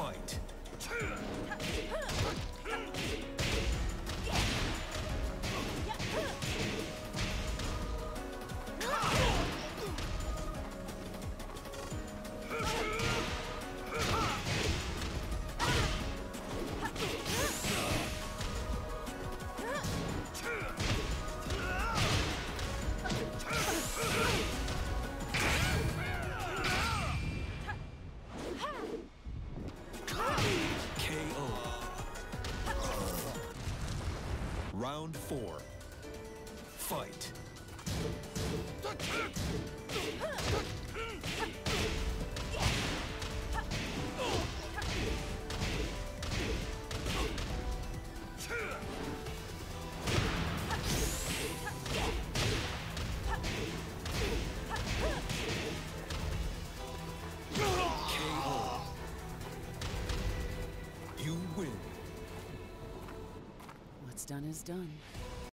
Fight. Round four. Fight. You win. Done is done.